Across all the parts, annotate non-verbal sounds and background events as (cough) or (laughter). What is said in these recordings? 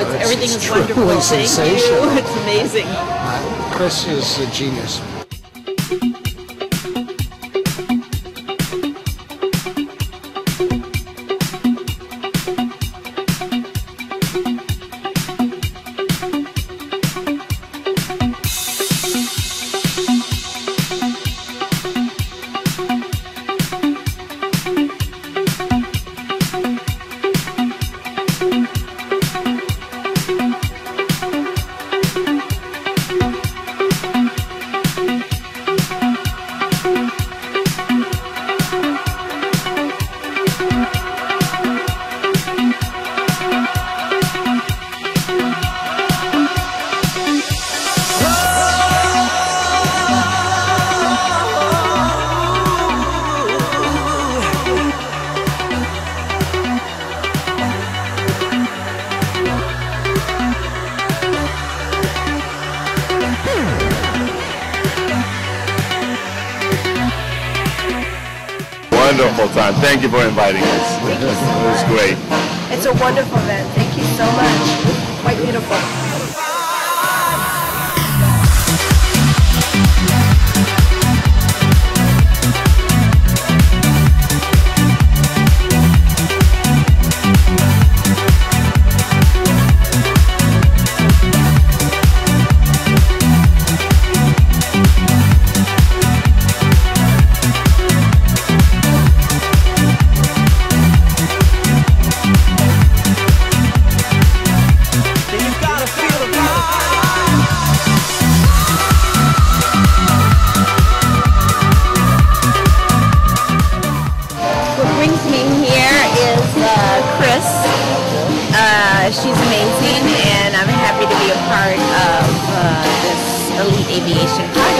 it's, everything is wonderful. Thank you. (laughs) It's amazing. Uh, Chris is a genius. Wonderful time. Thank you for inviting us. Thank It was great. It's a wonderful event. Thank you so much. Quite beautiful. She's amazing, and I'm happy to be a part of uh, this elite aviation party.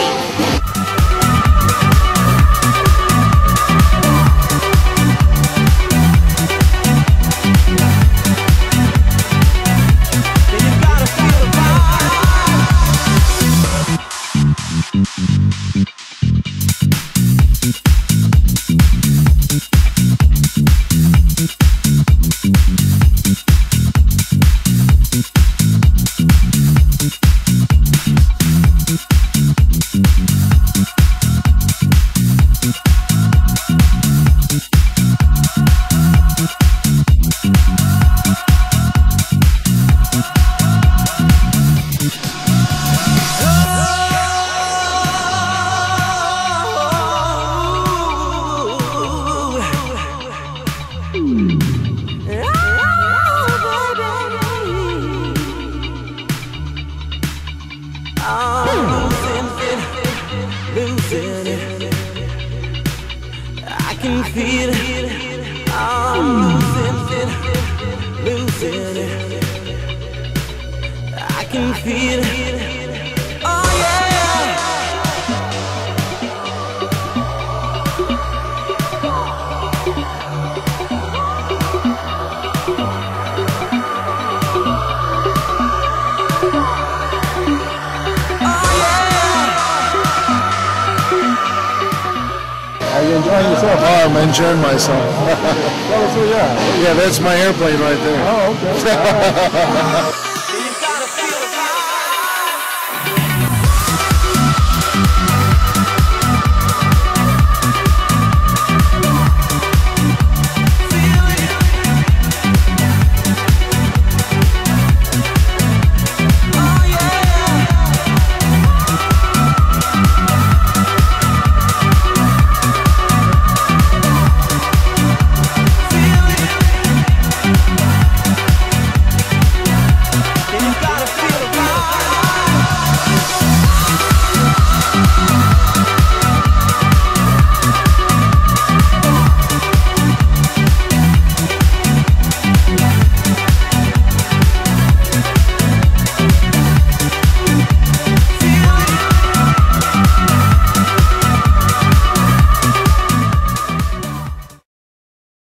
Feel it. I'm losing it, losing it. I can feel it. Enjoying yourself? Oh, I'm enjoying myself. (laughs) yeah. Yeah, that's my airplane right there. Oh, okay. (laughs)